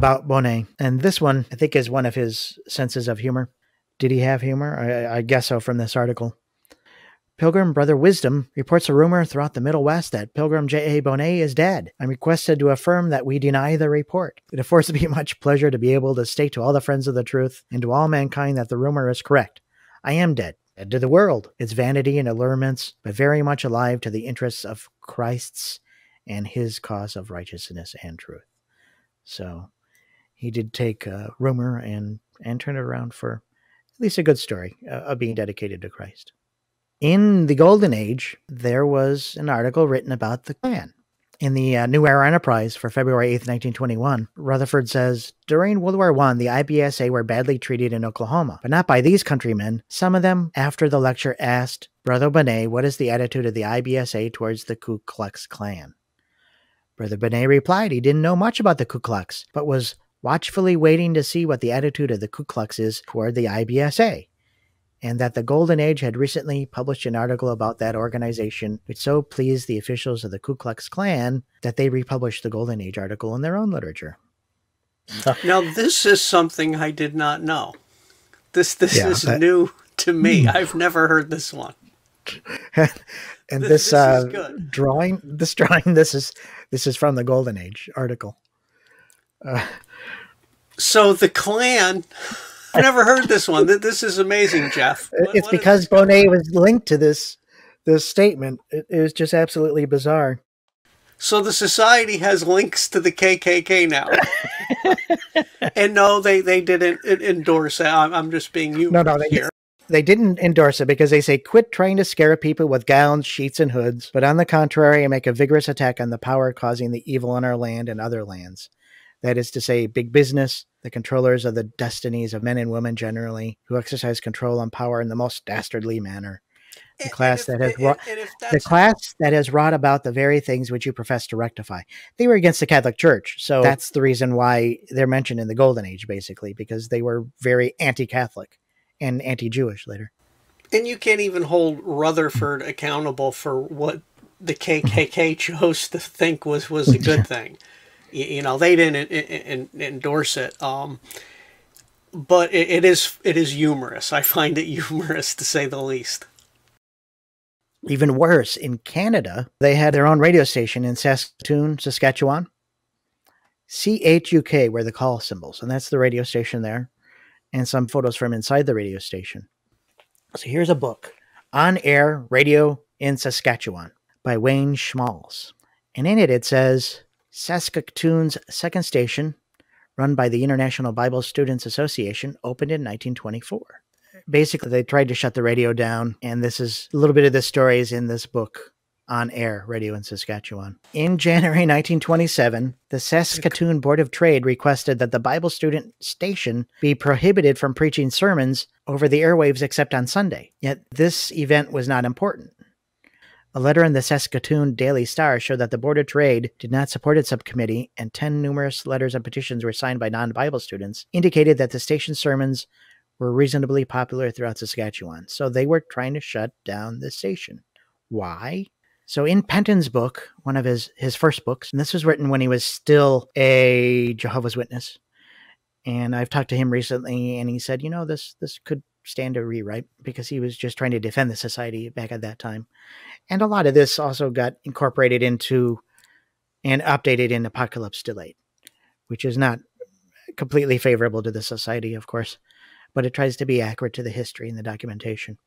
about Bohnet. And this one, I think, is one of his senses of humor. Did he have humor? I, I guess so from this article. Pilgrim Brother Wisdom reports a rumor throughout the Middle West that Pilgrim J.A. Bohnet is dead. I'm requested to affirm that we deny the report. It affords me much pleasure to be able to state to all the friends of the truth and to all mankind that the rumor is correct. I am dead. Dead to the world, its vanity and allurements, but very much alive to the interests of Christ's and his cause of righteousness and truth. So he did take a rumor and, and turn it around for at least a good story uh, of being dedicated to Christ. In the Golden Age, there was an article written about the Klan. In the uh, New Era Enterprise for February 8, 1921, Rutherford says During World War I, the IBSA were badly treated in Oklahoma, but not by these countrymen. Some of them, after the lecture, asked Brother Bohnet what is the attitude of the IBSA towards the Ku Klux Klan. Brother Bohnet replied he didn't know much about the Ku Klux, but was watchfully waiting to see what the attitude of the Ku Klux is toward the IBSA and that the Golden Age had recently published an article about that organization, which so pleased the officials of the Ku Klux Klan that they republished the Golden Age article in their own literature. now, this is something I did not know. This this yeah, is that, new to me. Hmm. I've never heard this one. and this, this, this uh, drawing, this drawing, this is this is from the Golden Age article. Uh, so the Klan I've never heard this one. This is amazing, Jeff. Uh, what, it's what because Bohnet was linked to this this statement. It, it was just absolutely bizarre. So the society has links to the KKK now. and no, they, they didn't endorse it. I'm, I'm just being you no, no, they, here. They didn't endorse it because they say quit trying to scare people with gowns, sheets, and hoods, but on the contrary, make a vigorous attack on the power causing the evil in our land and other lands. That is to say, big business, the controllers of the destinies of men and women generally, who exercise control and power in the most dastardly manner. The and, class and if, that has wrought, the class that has wrought about the very things which you profess to rectify. They were against the Catholic Church, so that's the reason why they're mentioned in the Golden Age, basically, because they were very anti-Catholic and anti-Jewish later. And you can't even hold Rutherford accountable for what the KKK chose to think was was a good thing you know they didn't endorse it um, but it, is it is humorous. I find it humorous to say the least. Even worse in canada they had their own radio station in saskatoon saskatchewan. CHUC were the call symbols and that's the radio station there and some photos from inside the radio station. So here's a book on air radio in saskatchewan by wayne schmalz. And in it it says Saskatoon's second station, run by the International Bible Students Association, opened in 1924. Basically, they tried to shut the radio down, and this is a little bit of the stories in this book on air radio in Saskatchewan. In January 1927, the Saskatoon Board of Trade requested that the Bible student station be prohibited from preaching sermons over the airwaves except on Sunday. Yet this event was not important. A letter in the Saskatoon Daily Star showed that the Board of Trade did not support its subcommittee, and 10 numerous letters and petitions were signed by non Bible students, indicated that the station's sermons were reasonably popular throughout Saskatchewan. So they were trying to shut down the station. Why? So in Penton's book, one of his, his first books, and this was written when he was still a Jehovah's Witness. And I've talked to him recently, and he said, you know, this this could stand a rewrite because he was just trying to defend the society back at that time. And a lot of this also got incorporated into and updated in Apocalypse Delayed, which is not completely favorable to the society, of course, but it tries to be accurate to the history and the documentation.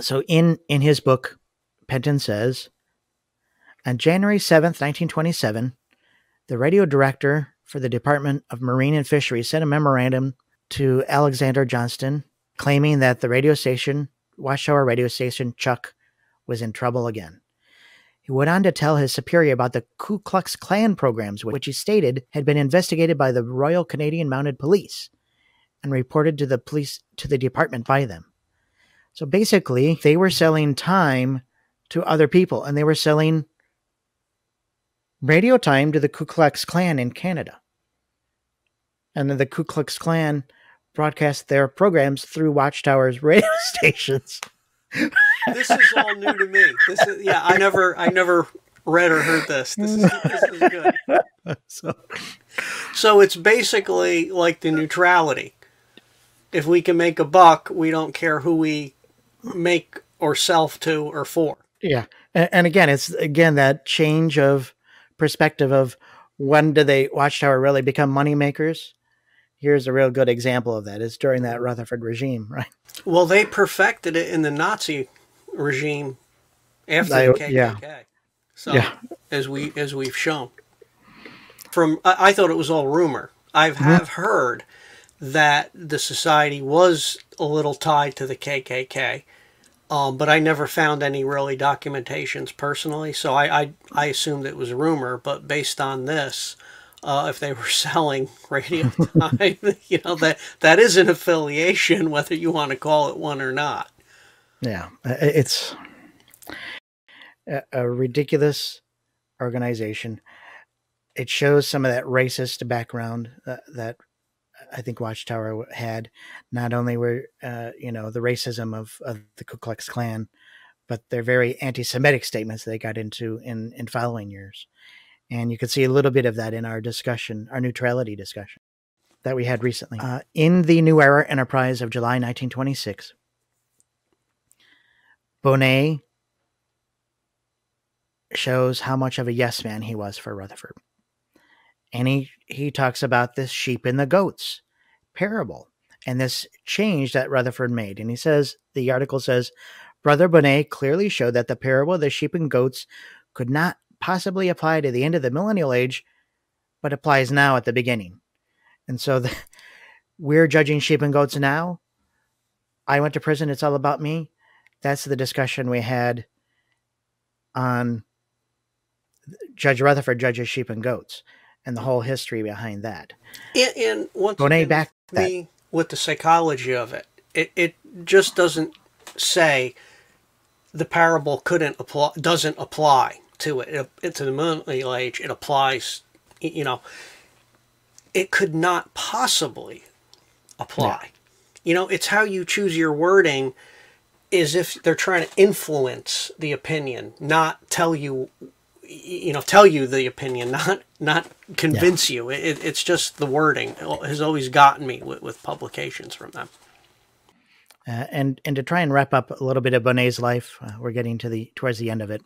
So in in his book, Penton says, on January 7th, 1927, the radio director for the Department of Marine and Fisheries sent a memorandum to Alexander Johnston claiming that the radio station, Watchtower radio station CHUC, was in trouble again. He went on to tell his superior about the Ku Klux Klan programs, which he stated had been investigated by the Royal Canadian Mounted Police and reported to the police to the department by them. So basically, they were selling time to other people and they were selling radio time to the Ku Klux Klan in Canada. And then the Ku Klux Klan broadcast their programs through Watchtower's radio stations. this is all new to me. This is yeah, I never I never read or heard this. This is, this is good. so. so it's basically like the neutrality. If we can make a buck, we don't care who we make or sell to or for. Yeah, and, and again, it's again that change of perspective of when do they Watchtower really become money makers? Here's a real good example of that. Is during that Rutherford regime, right? Well, they perfected it in the Nazi regime after I, the KKK. Yeah. So yeah. as we as we've shown, from I, I thought it was all rumor. I mm-hmm. have heard that the society was a little tied to the KKK, um, but I never found any really documentations personally. So I I, I assumed it was rumor, but based on this. Uh, if they were selling radio time, you know that that is an affiliation, whether you want to call it one or not. Yeah, it's a, ridiculous organization. It shows some of that racist background that, that I think Watchtower had. Not only were uh, you know the racism of, of the Ku Klux Klan, but their very anti-Semitic statements they got into in in following years, and you can see a little bit of that in our discussion, our neutrality discussion that we had recently. Uh, in the New Era Enterprise of July 1926, Bohnet shows how much of a yes man he was for Rutherford. And he, he talks about this sheep and the goats parable and this change that Rutherford made. And he says, the article says, Brother Bohnet clearly showed that the parable of the sheep and goats could not possibly apply to the end of the millennial age, but applies now at the beginning. And so the, we're judging sheep and goats now. I went to prison. It's all about me. That's the discussion we had on Judge Rutherford judges sheep and goats and the whole history behind that. And, and once Bohnet again, back me with the psychology of it, it, it just doesn't say the parable couldn't apply, doesn't apply to it. it to the millennial age, it applies, you know, it could not possibly apply. Yeah. You know, it's how you choose your wording is if they're trying to influence the opinion, not tell you you know tell you the opinion not not convince yeah. you it, it's just the wording it has always gotten me with, with publications from them uh, and and to try and wrap up a little bit of Bohnet's life uh, we're getting to the towards the end of it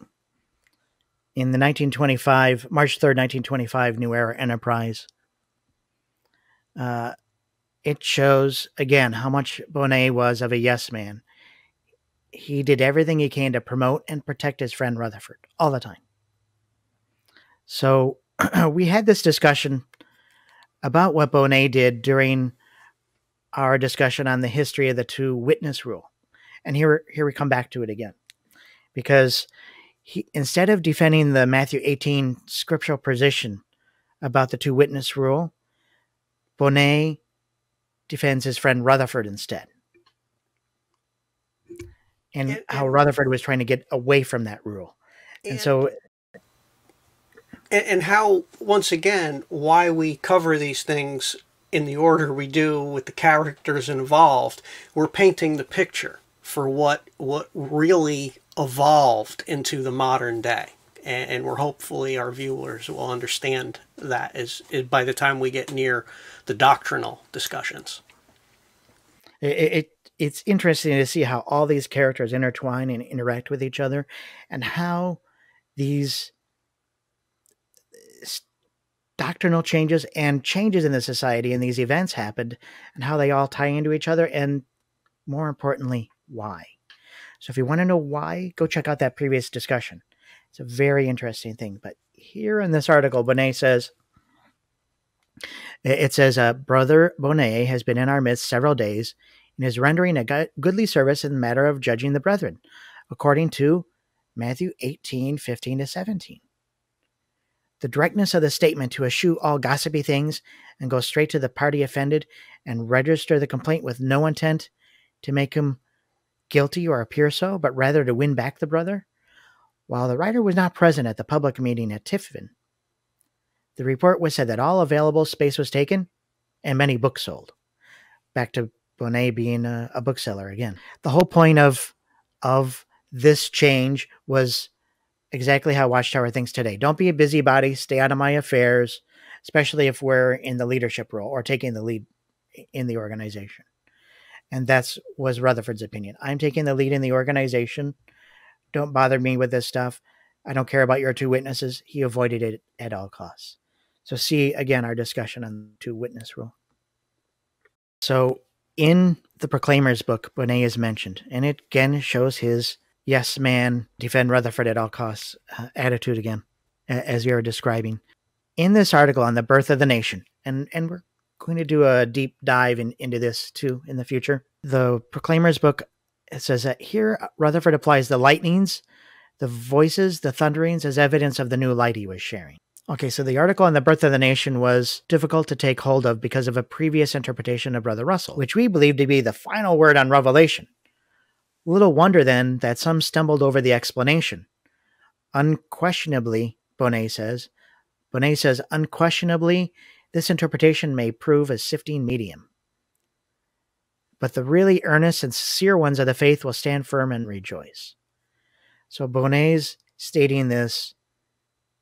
in the 1925 march 3rd 1925 new era enterprise uh, it shows again how much bohnet was of a yes man he did everything he can to promote and protect his friend rutherford all the time so we had this discussion about what Bohnet did during our discussion on the history of the two witness rule. And here, here we come back to it again. Because he, instead of defending the Matthew 18 scriptural position about the two witness rule, Bohnet defends his friend Rutherford instead. And, and how Rutherford was trying to get away from that rule. And, and so and how once again why we cover these things in the order we do with the characters involved we're painting the picture for what what really evolved into the modern day. And, and we're hopefully our viewers will understand that as, as, by the time we get near the doctrinal discussions. It, it it's interesting to see how all these characters intertwine and interact with each other and how these uh, doctrinal changes and changes in the society and these events happened and how they all tie into each other and more importantly why. So if you want to know why go check out that previous discussion. It's a very interesting thing but here in this article bohnet says it says uh, brother bohnet has been in our midst several days and is rendering a goodly service in the matter of judging the brethren according to matthew 18 15 to 17 the directness of the statement to eschew all gossipy things and go straight to the party offended and register the complaint with no intent to make him guilty or appear so, but rather to win back the brother? While the writer was not present at the public meeting at Tiffin, the report was said that all available space was taken and many books sold. Back to Bohnet being a, a bookseller again. The whole point of of this change was exactly how Watchtower thinks today. Don't be a busybody, stay out of my affairs, especially if we're in the leadership role or taking the lead in the organization. And that's was Rutherford's opinion. I'm taking the lead in the organization. Don't bother me with this stuff. I don't care about your two witnesses. He avoided it at all costs. So see again our discussion on the two witness rule. So in the Proclaimer's book, Bohnet is mentioned, and it again shows his yes man, defend Rutherford at all costs uh, attitude again, as you're describing. In this article on the birth of the nation, and, and we're going to do a deep dive in, into this too in the future. The Proclaimer's book it says that here uh, Rutherford applies the lightnings, the voices, the thunderings as evidence of the new light he was sharing. Okay, so the article on the birth of the nation was difficult to take hold of because of a previous interpretation of Brother Russell, which we believe to be the final word on Revelation. Little wonder then that some stumbled over the explanation. Unquestionably, Bohnet says, Bohnet says, unquestionably, this interpretation may prove a sifting medium. But the really earnest and sincere ones of the faith will stand firm and rejoice. So Bohnet's stating this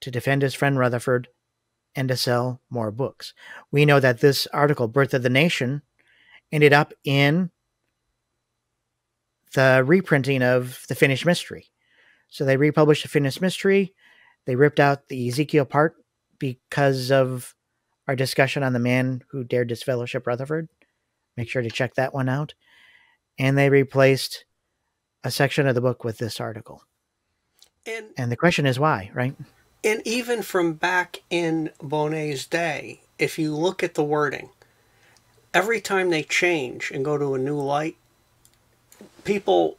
to defend his friend Rutherford and to sell more books. We know that this article, Birth of the Nation, ended up in the reprinting of the finished mystery. So they republished the finished mystery. They ripped out the Ezekiel part because of our discussion on the man who dared disfellowship Rutherford. Make sure to check that one out. And they replaced a section of the book with this article. And, and the question is why, right? And even from back in Bohnet's day, if you look at the wording, every time they change and go to a new light, people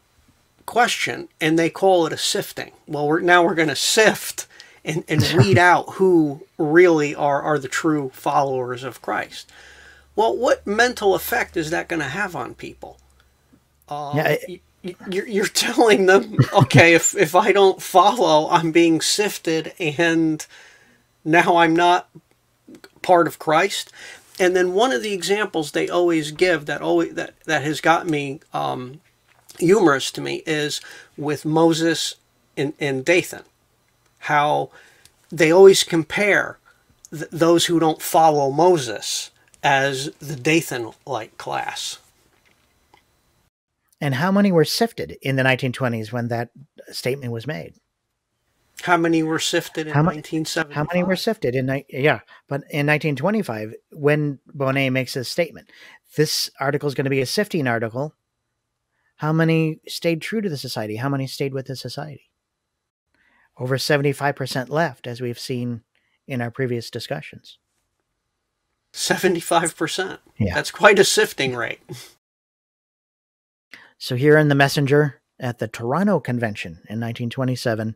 question and they call it a sifting. Well, we're, now we're going to sift and, and weed out who really are, are the true followers of Christ. Well, what mental effect is that going to have on people? Uh, yeah, it, you're, you're telling them, okay, if, if I don't follow, I'm being sifted and now I'm not part of Christ. And then one of the examples they always give that always that, that has got me um, humorous to me is with Moses and, and Dathan. How they always compare th those who don't follow Moses as the Dathan-like class. And how many were sifted in the 1920s when that statement was made? How many were sifted in how 1975? How many were sifted in yeah, but in 1925 when Bohnet makes this statement, this article is going to be a sifting article. How many stayed true to the society? How many stayed with the society? Over 75% left as we've seen in our previous discussions. 75%. Yeah. That's quite a sifting rate. So here in the messenger at the Toronto Convention in 1927,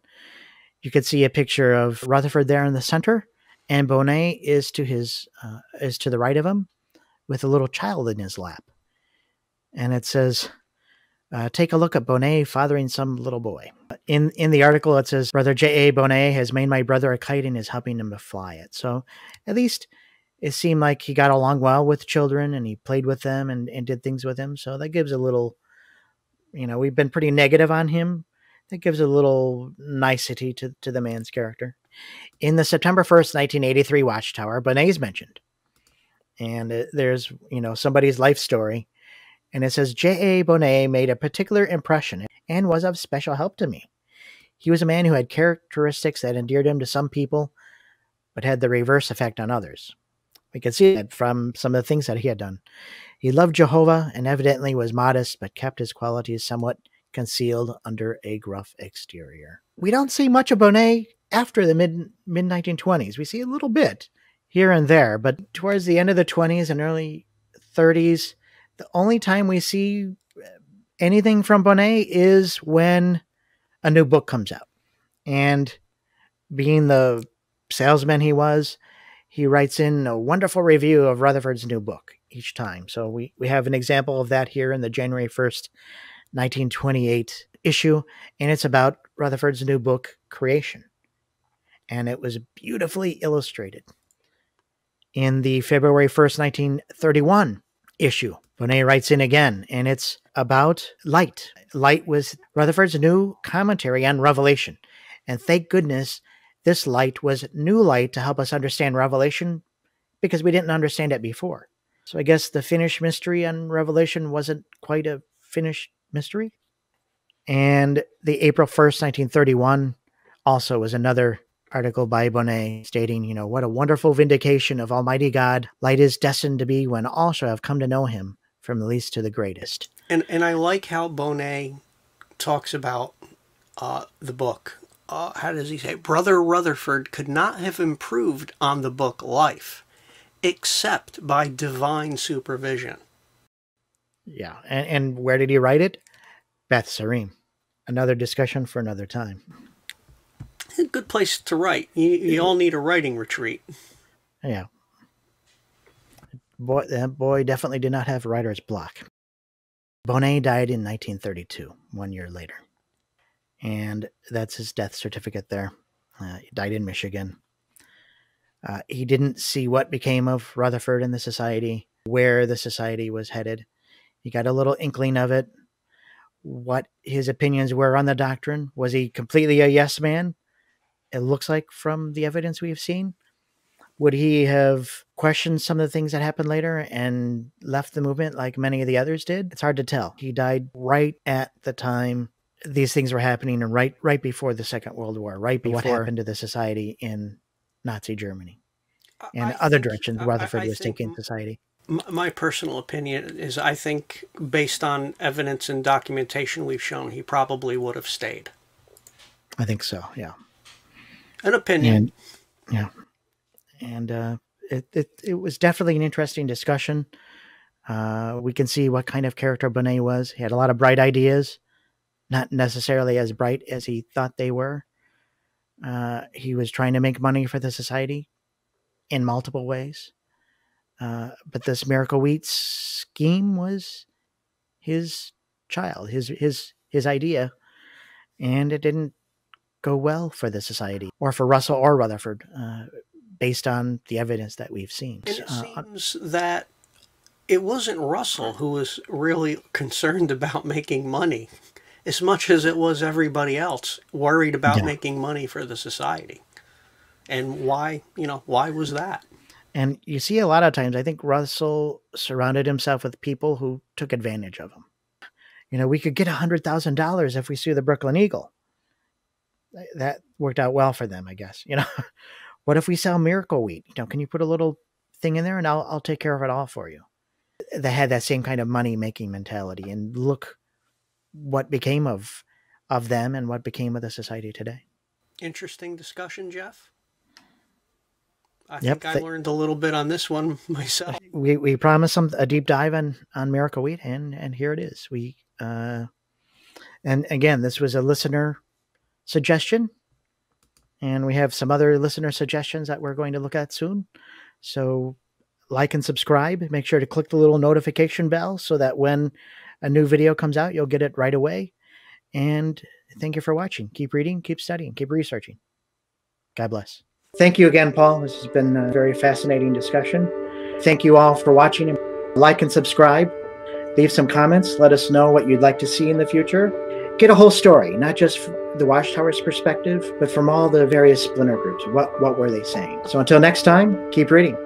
you could see a picture of Rutherford there in the center, and Bohnet is to his uh, is to the right of him, with a little child in his lap, and it says, uh, "Take a look at Bohnet fathering some little boy." In in the article, it says, "Brother J. A. Bohnet has made my brother a kite and is helping him to fly it." So, at least it seemed like he got along well with children and he played with them and, and did things with them. So that gives a little you know, we've been pretty negative on him. That gives a little nicety to, to the man's character. In the September 1st, 1983 Watchtower, Bohnet is mentioned. And uh, there's, you know, somebody's life story. And it says, J.A. Bohnet made a particular impression and was of special help to me. He was a man who had characteristics that endeared him to some people, but had the reverse effect on others. We can see that from some of the things that he had done. He loved Jehovah and evidently was modest, but kept his qualities somewhat concealed under a gruff exterior. We don't see much of Bohnet after the mid mid 1920s. We see a little bit here and there, but towards the end of the 20s and early 30s, the only time we see uh, anything from Bohnet is when a new book comes out. And being the salesman he was, he writes in a wonderful review of Rutherford's new book each time. So we, we have an example of that here in the January 1st, 1928 issue, and it's about Rutherford's new book, Creation. And it was beautifully illustrated. In the February 1st, 1931 issue, Bohnet writes in again, and it's about light. Light was Rutherford's new commentary on Revelation. And thank goodness this light was new light to help us understand Revelation because we didn't understand it before. So I guess the finished mystery on Revelation wasn't quite a finished mystery. And the April 1st, 1931 also was another article by Bohnet stating, you know, what a wonderful vindication of Almighty God light is destined to be when all shall have come to know him from the least to the greatest. And and I like how Bohnet talks about uh, the book. Uh, how does he say? Brother Rutherford could not have improved on the book Life except by divine supervision. Yeah. And, and where did he write it? Beth Sarim. Another discussion for another time. A good place to write. You, you all need a writing retreat. Yeah. Boy, that boy definitely did not have writer's block. Bohnet died in 1932, one year later. And that's his death certificate there. Uh, he died in Michigan. Uh, he didn't see what became of Rutherford and the society, where the society was headed. He got a little inkling of it, what his opinions were on the doctrine. Was he completely a yes man? It looks like from the evidence we've seen. Would he have questioned some of the things that happened later and left the movement like many of the others did? It's hard to tell. He died right at the time these things were happening and right right before the Second World War, right before what happened to the society in Nazi Germany and I other think, directions Rutherford I, I was taking society. My personal opinion is I think, based on evidence and documentation we've shown, he probably would have stayed. I think so, yeah. An opinion. And, yeah. And uh, it, it, it was definitely an interesting discussion. Uh, we can see what kind of character Bohnet was. He had a lot of bright ideas, not necessarily as bright as he thought they were. Uh, he was trying to make money for the society in multiple ways. Uh, but this miracle wheat scheme was his child, his his his idea, and it didn't go well for the society or for Russell or Rutherford, uh, based on the evidence that we've seen. And it uh, seems that it wasn't Russell who was really concerned about making money, as much as it was everybody else worried about yeah. making money for the society. And why, you know, why was that? And you see a lot of times, I think Russell surrounded himself with people who took advantage of him. You know, we could get a $100,000 if we sue the Brooklyn Eagle. That worked out well for them, I guess. You know, what if we sell miracle wheat? You know, can you put a little thing in there and I'll, I'll take care of it all for you? They had that same kind of money making mentality. And look what became of of them and what became of the society today. Interesting discussion, Jeff. I yep, think I learned a little bit on this one myself. We we promised some a deep dive on on Miracle Wheat, and and here it is. We uh, and again, this was a listener suggestion, and we have some other listener suggestions that we're going to look at soon. So, like and subscribe. Make sure to click the little notification bell so that when a new video comes out, you'll get it right away. And thank you for watching. Keep reading, keep studying, keep researching. God bless. Thank you again, Paul. This has been a very fascinating discussion. Thank you all for watching. Like and subscribe. Leave some comments. Let us know what you'd like to see in the future. Get a whole story, not just the Watchtower's perspective, but from all the various splinter groups. What, what were they saying? So until next time, keep reading.